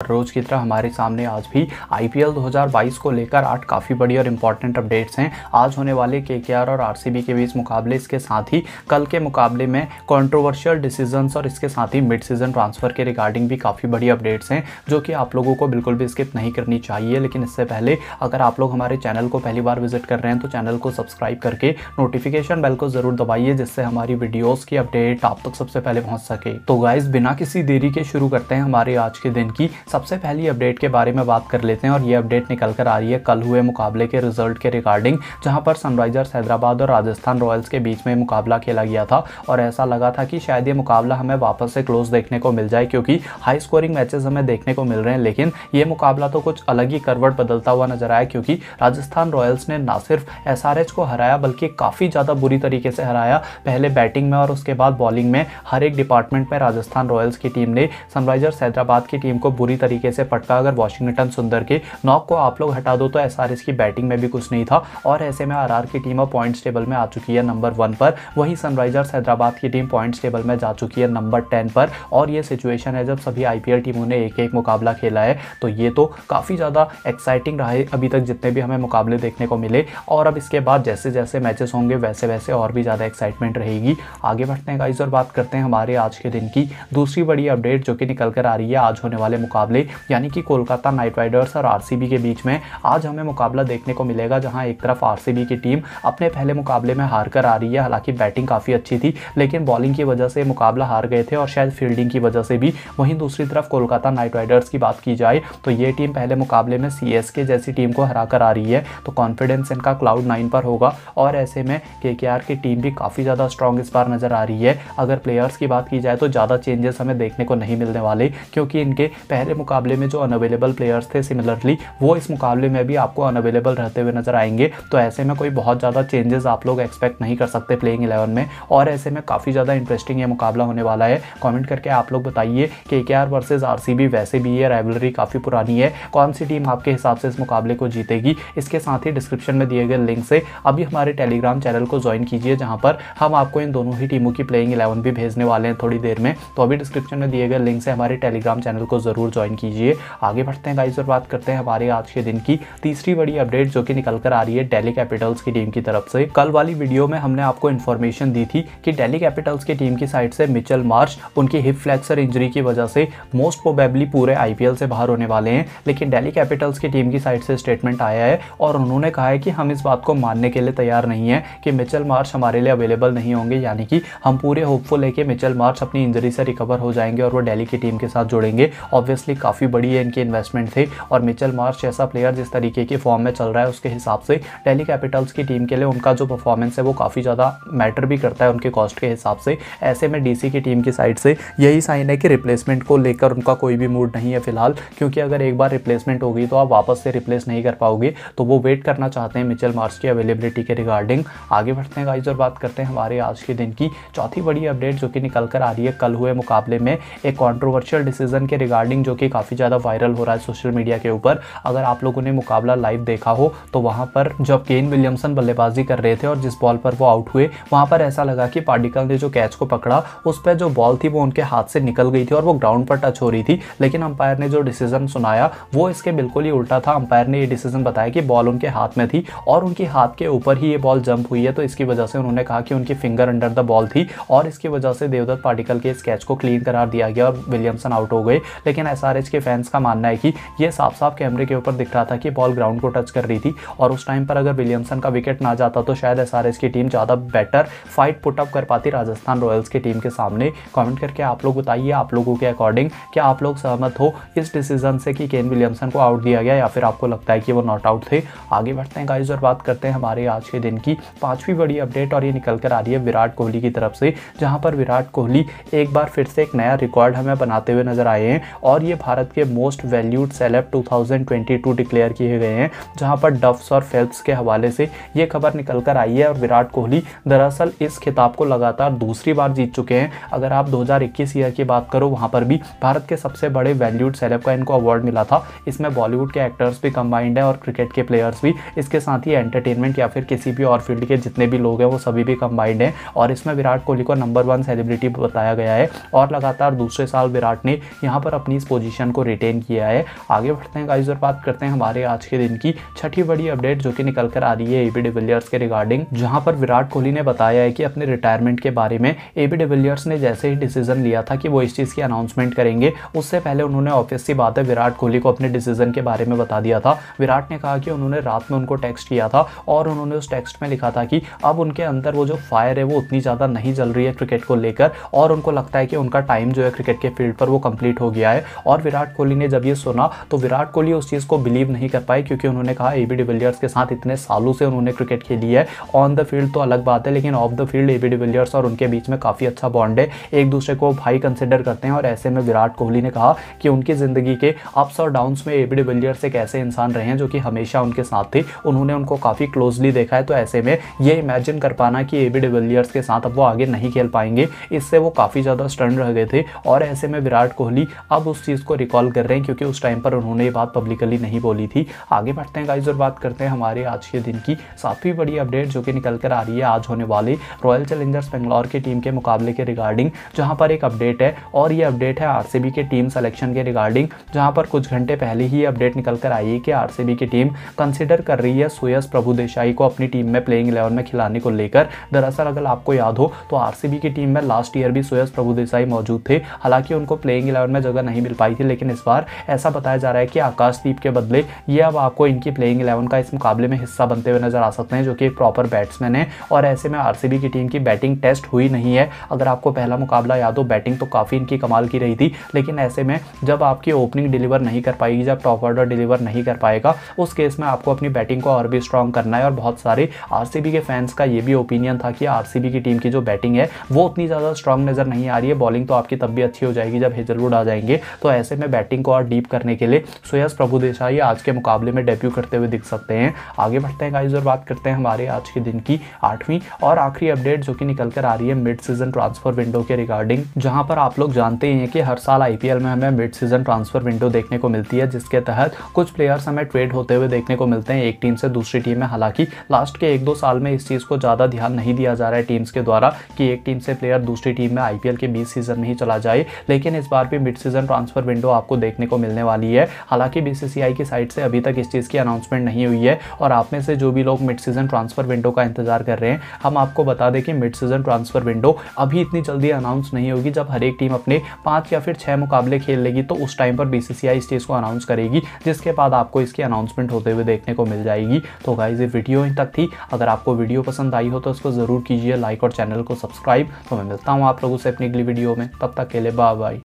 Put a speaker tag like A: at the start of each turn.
A: रोज की तरह हमारे सामने आज भी आईपीएल 2022 को लेकर आठ काफ़ी बड़ी और इंपॉर्टेंट अपडेट्स हैं। आज होने वाले केकेआर और आरसीबी के बीच मुकाबले, इसके साथ ही कल के मुकाबले में कंट्रोवर्शियल डिसीजंस और इसके साथ ही मिड सीज़न ट्रांसफ़र के रिगार्डिंग भी काफ़ी बड़ी अपडेट्स हैं, जो कि आप लोगों को बिल्कुल भी स्किप नहीं करनी चाहिए। लेकिन इससे पहले अगर आप लोग हमारे चैनल को पहली बार विज़िट कर रहे हैं तो चैनल को सब्सक्राइब करके नोटिफिकेशन बेल को ज़रूर दबाइए, जिससे हमारी वीडियोज़ की अपडेट आप तक सबसे पहले पहुँच सके। तो गाइज़ बिना किसी देरी के शुरू करते हैं हमारे आज के दिन की सबसे पहली अपडेट के बारे में बात कर लेते हैं और ये अपडेट निकल कर आ रही है कल हुए मुकाबले के रिज़ल्ट के रिगार्डिंग जहाँ पर सनराइजर्स हैदराबाद और राजस्थान रॉयल्स के बीच में मुकाबला खेला गया था और ऐसा लगा था कि शायद ये मुकाबला हमें वापस से क्लोज देखने को मिल जाए क्योंकि हाई स्कोरिंग मैचेस हमें देखने को मिल रहे हैं, लेकिन ये मुकाबला तो कुछ अलग ही करवट बदलता हुआ नज़र आया क्योंकि राजस्थान रॉयल्स ने ना सिर्फ़ एसआरएच को हराया, बल्कि काफ़ी ज़्यादा बुरी तरीके से हराया पहले बैटिंग में और उसके बाद बॉलिंग में। हर एक डिपार्टमेंट में राजस्थान रॉयल्स की टीम ने सनराइजर्स हैदराबाद की टीम को बुरी तरीके से पटका अगर वॉशिंगटन सुंदर के नॉक को आप लोग हटा दो तो एस की बैटिंग में भी कुछ नहीं था। और ऐसे में आर की टीम अब पॉइंट्स टेबल में आ चुकी है नंबर वन पर। वही सनराइजर्स हैदराबाद की टीम पॉइंट्स टेबल में जा चुकी है नंबर टेन पर। और ये सिचुएशन है जब सभी आईपीएल टीमों ने एक एक मुकाबला खेला है तो ये तो काफ़ी ज़्यादा एक्साइटिंग रहा है अभी तक जितने भी हमें मुकाबले देखने को मिले। और अब इसके बाद जैसे जैसे मैचेस होंगे, वैसे वैसे और भी ज़्यादा एक्साइटमेंट रहेगी। आगे बढ़ते हैं गाइज़ और बात करते हैं हमारे आज के दिन की दूसरी बड़ी अपडेट जो कि निकल कर आ रही है। आज होने वाले मुकाबले यानी कि कोलकाता नाइट राइडर्स और आरसीबी के बीच में आज हमें मुकाबला देखने को मिलेगा, जहाँ एक तरफ़ आरसीबी की टीम अपने पहले मुकाबले में हार कर आ रही है। हालाँकि बैटिंग काफ़ी अच्छी थी, लेकिन बॉलिंग की वजह से मुकाबला हार गए थे और शायद फील्डिंग की वजह से भी। वहीं दूसरी तरफ़ कोलकाता नाइट राइडर्स की बात की जाए तो ये टीम पहले मुकाबले में सी जैसी टीम को हरा कर आ रही है तो कॉन्फिडेंस इनका क्लाउड नाइन पर होगा और ऐसे में के की टीम भी काफ़ी ज़्यादा स्ट्रॉन्ग इस बार नज़र आ रही है। अगर प्लेयर्स की बात की जाए तो ज़्यादा चेंजेस हमें देखने को नहीं मिलने वाले, क्योंकि इनके पहले मुकाबले में जो अनअवेलेबल प्लेयर्स थे सिमिलरली वो इस मुकाबले में भी आपको अनअवेलेबल रहते हुए नज़र आएँगे। तो ऐसे में कोई बहुत ज़्यादा चेंजेस आप लोग एक्सपेक्ट नहीं कर सकते प्लेइंग इलेवन में। और ऐसे में काफ़ी ज़्यादा इंटरेस्टिंग ये मुकाबला होने वाला है। कॉमेंट करके आप लोग बताइए K K R versus R C B वैसे भी ये राइवलरी काफ़ी पुरानी है। कौन सी टीम आपके हिसाब से इस मुकाबले को जीतेगी? इसके साथ ही डिस्क्रिप्शन में दिए गए लिंक से अभी हमारे टेलीग्राम चैनल को ज्वाइन कीजिए, जहाँ पर हम आपको इन दोनों ही टीमों की प्लेइंग इलेवन भी भेजने वाले हैं थोड़ी देर में। तो अभी डिस्क्रिप्शन में दिए गए लिंक से हमारे टेलीग्राम चैनल को ज़रूर ज्वाइन कीजिए। आगे बढ़ते हैं गाइस और बात करते हैं हमारे आज के दिन की तीसरी बड़ी अपडेट जो कि निकल कर आ रही है डेली कैपिटल्स की टीम की तरफ़ से। कल वाली वीडियो में हमने आपको इन्फॉर्मेशन दी थी कि डेली कैपिटल्स की टीम की साइड से मिचल मार्च उनकी हिप फ्लैक्सर इंजरी की वजह से मोस्ट प्रोबेबली पूरे आईपीएल से बाहर होने वाले हैं। लेकिन डेली कैपिटल्स की टीम की साइड से स्टेटमेंट आया है और उन्होंने कहा है कि हम इस बात को मानने के लिए तैयार नहीं है कि मिचल मार्च हमारे लिए अवेलेबल नहीं होंगे। यानी कि हम पूरे होपफुल है कि मिचल मार्च अपनी इंजरी से रिकवर हो जाएँगे और वो डेली की टीम के साथ जुड़ेंगे। ऑब्वियसली काफ़ी बड़ी है इनकी इन्वेस्टमेंट थे और मिचल मार्च ऐसा प्लेयर जिस तरीके की फॉर्म में चल रहा है, उसके हिसाब से डेली कैपिटल्स की टीम के लिए उनका जो परफॉर्मेंस है वो काफ़ी ज़्यादा मैटर भी करता है उनके कॉस्ट के हिसाब से। ऐसे में डीसी की टीम की साइड से यही साइन है कि रिप्लेसमेंट को लेकर उनका कोई भी मूड नहीं है फ़िलहाल, क्योंकि अगर एक बार रिप्लेसमेंट होगी तो आप वापस से रिप्लेस नहीं कर पाओगे। तो वो वेट करना चाहते हैं मिचल मार्च की अवेलेबिलिटी के रिगार्डिंग आगे बढ़ते हैं गाइज़ और बात करते हैं हमारे आज के दिन की। चौथी बड़ी अपडेट जो कि निकल कर आ रही है कल हुए मुकाबले में, एक कॉन्ट्रोवर्शियल डिसीज़न के रिगार्डिंग जो कि काफ़ी ज़्यादा वायरल हो रहा है सोशल मीडिया के ऊपर। अगर आप लोगों ने मुकाबला लाइव देखा हो तो वहाँ पर जब केन विलियमसन बल्लेबाजी कर रहे थे और जिस बॉल पर वो आउट हुए, वहाँ पर ऐसा लगा कि पार्टिकल ने जो कैच को पकड़ा, उस पर जो बॉल थी वो उनके हाथ से निकल गई थी और वो ग्राउंड पर टच हो रही थी। लेकिन अंपायर ने जो डिसीज़न सुनाया, वो इसके बिल्कुल ही उल्टा था। अंपायर ने ये डिसीज़न बताया कि बॉल उनके हाथ में थी और उनके हाथ के ऊपर ही ये बॉल जंप हुई है। तो इसकी वजह से उन्होंने कहा कि उनकी फिंगर अंडर द बॉल थी और इसकी वजह से देवदत्त पार्टिकल के इस कैच को क्लीन करार दिया गया और विलियमसन आउट हो गए। लेकिन एस के फैंस का मानना है कि ये साफ़ साफ़ कैमरे के ऊपर दिख रहा था कि बॉल ग्राउंड को टच कर रही थी और उस टाइम पर अगर विलियमसन का विकेट ना जाता तो शायद एस की टीम ज़्यादा बेटर फाइट पुटअप कर पाती राजस्थान रॉयल्स की टीम के सामने। कमेंट करके आप लोग बताइए, आप लोगों के अकॉर्डिंग क्या आप लोग सहमत हो इस डिसीज़न से कि केन विलियमसन को आउट दिया गया या फिर आपको लगता है कि वो नॉट आउट थे? आगे बढ़ते हैं गाइज़ और बात करते हैं हमारे आज के दिन की पांचवी बड़ी अपडेट और ये निकल कर आ रही है विराट कोहली की तरफ़ से, जहाँ पर विराट कोहली एक बार फिर से एक नया रिकॉर्ड हमें बनाते हुए नज़र आए हैं और ये भारत के मोस्ट वैल्यूड सेलेब 2022 डिक्लेयर किए गए हैं, जहाँ पर डफ्स और फेल्प्स के हवाले से ये खबर निकल कर आई है और विराट कोहली दरअसल इस खिताब को लगातार दूसरी बार जीत चुके हैं। अगर आप 2021 ईयर की बात करो, वहाँ पर भी भारत के सबसे बड़े वैल्यूड सेलेब का इनको अवार्ड मिला था। इसमें बॉलीवुड के एक्टर्स भी कंबाइंड है और क्रिकेट के प्लेयर्स भी। इसके साथ ही एंटरटेनमेंट या फिर किसी भी और फ़ील्ड के जितने भी लोग हैं, वो सभी भी कंबाइंड हैं। और इसमें विराट कोहली को नंबर वन सेलिब्रिटी बताया गया है और लगातार दूसरे साल विराट ने यहाँ पर अपनी इस पोजीशन को रिटेन किया है। आगे बढ़ते हैं गाइज़ और बात करते हैं हमारे आज के दिन की छठी बड़ी अपडेट जो कि निकल कर आ रही है एबी डिविलियर्स के रिगार्डिंग जहाँ पर विराट कोहली ने बताया है कि अपने रिटायरमेंट के बारे में एबी डिविलियर्स ने जैसे ही डिसीज़न लिया था कि वो इस चीज़ की अनाउंसमेंट करेंगे, उससे पहले उन्होंने ऑफ़िस सी बात है, विराट कोहली को अपने डिसीज़न के बारे में बता दिया था। विराट ने कहा कि उन्होंने रात में उनको टेक्स्ट किया था और उन्होंने उस टेक्स्ट में लिखा था कि अब उनके अंदर वो जो फायर है, वो उतनी ज़्यादा नहीं चल रही है क्रिकेट को लेकर और उनको लगता है कि उनका टाइम जो है क्रिकेट के फ़ील्ड पर वो कंप्लीट हो गया है। और विराट कोहली ने जब ये सुना तो विराट कोहली उस चीज़ को बिलीव नहीं कर पाए क्योंकि उन्होंने कहा ए बी डिविलियर्स के साथ इतने सालों से उन्होंने क्रिकेट खेली है। ऑन द फ़ील्ड तो अलग बात है, लेकिन off the field A B de Villiers और उनके बीच में काफ़ी अच्छा बॉन्ड है। एक दूसरे को भाई कंसिडर करते हैं, और ऐसे में विराट कोहली ने कहा कि उनकी ज़िंदगी के अप्स और डाउन्स में ए बी डिविलियर्स एक ऐसे इंसान रहे हैं, जो कि हमेशा उनके साथ थे। उन्होंने उनको काफ़ी क्लोजली देखा है तो ऐसे में ये इमेजिन कर पाना कि ए बी डिविलियर्स के साथ अब वो आगे नहीं खेल पाएँगे। इससे वो काफ़ी ज़्यादा स्टर्न रह गए थे, और ऐसे में विराट कोहली अब उस चीज़ को रिकॉल कर रहे हैं, क्योंकि उस टाइम पर उन्होंने ये बात पब्लिकली नहीं बोली थी। आगे बढ़ते हैं गाइज़ और बात करते हैं हमारे आज के दिन की। सातवीं बड़ी अपडेट जो कि निकल कर आ रही है आज होने वाली रॉयल चैलेंजर्स बेंगलोर की टीम के मुकाबले के रिगार्डिंग जहाँ पर एक अपडेट है। और ये अपडेट है आरसीबी के टीम सिलेक्शन के रिगार्डिंग जहाँ पर कुछ घंटे पहले ही अपडेट निकल कर आई है कि आरसीबी की टीम कंसिडर कर रही है सुयस प्रभु देसाई को अपनी टीम में प्लेइंग इलेवन में खिलाने को लेकर। दरअसल अगर आपको याद हो तो आरसीबी की टीम में लास्ट ईयर भी सुयस प्रभु देसाई मौजूद थे। हालाँकि उनको प्लेइंग इलेवन में जगह नहीं मिल पाई थी, लेकिन इस बार ऐसा बताया जा रहा है कि आकाशदीप के बदले ये अब आपको इनकी प्लेइंग इलेवन का इस मुकाबले में हिस्सा बनते हुए नज़र आ सकते हैं, जो कि एक प्रॉपर बैट्समैन है। और ऐसे में आरसीबी की टीम की बैटिंग टेस्ट हुई नहीं है। अगर आपको पहला मुकाबला याद हो बैटिंग तो काफ़ी इनकी कमाल की रही थी, लेकिन ऐसे में जब आपकी ओपनिंग डिलीवर नहीं कर पाएगी, जब टॉप ऑर्डर डिलीवर नहीं कर पाएगा, उस केस में आपको अपनी बैटिंग को और भी स्ट्रॉन्ग करना है। और बहुत सारे आरसीबी के फैंस का ये भी ओपिनियन था कि आरसीबी की टीम की जो बैटिंग है, वो उतनी ज़्यादा स्ट्रॉन्ग नज़र नहीं आ रही है। बॉलिंग तो आपकी तब भी अच्छी हो जाएगी जब हेजलवुड आ जाएँगे। तो ऐसे में बैटिंग को और डीप करने के लिए। सुयस प्रभु देसाई आज के मुकाबले में डेब्यू करते हुए दिख सकते हैं। आगे बढ़ते हैं गाइज़ और बात करते हैं हमारे आज के दिन की आठवीं और आखिरी अपडेट जो कि निकल कर आ रही है मिड सीज़न ट्रांसफ़र विंडो के रिगार्डिंग जहाँ पर आप लोग जानते हैं कि हर साल आईपीएल में हमें मिड सीज़न ट्रांसफ़र विंडो देखने को मिलती है, जिसके तहत कुछ प्लेयर्स हमें ट्रेड होते हुए देखने को मिलते हैं, एक टीम से दूसरी टीम में। हालाँकि लास्ट के एक दो साल में इस चीज़ को ज़्यादा ध्यान नहीं दिया जा रहा है टीम्स के द्वारा कि एक टीम से प्लेयर दूसरी टीम में आईपीएल के बीस सीज़न नहीं चला जाए। लेकिन इस बार भी मिड सीज़न ट्रांसफ़र विंडो आपको देखने को मिलने वाली है। हालाँकि बीसीसीआई की साइड से अभी तक इस चीज़ की अनाउंसमेंट नहीं हुई है और आप में से जो भी लोग मिड सीज़न ट्रांसफ़र विंडो का इंतज़ार कर रहे हैं, हम आपको बता दें कि मिड सीज़न ट्रांसफ़र विंडो अभी इतनी जल्दी अनाउंस नहीं होगी जब हर एक टीम अपने पाँच या फिर छः मुकाबले खेल लेगी तो उस टाइम पर बीसीसीआई इस चीज़ को अनाउंस करेगी, जिसके बाद आपको इसकी अनाउंसमेंट होते हुए देखने को मिल जाएगी। तो गाइज़ ये वीडियो इन तक थी। अगर आपको वीडियो पसंद आई हो तो उसको ज़रूर कीजिए लाइक और चैनल को सब्सक्राइब तो मैं मिलता हूँ आप लोगों से अपनी अगली वीडियो में। तब तक के लिए बाय बाय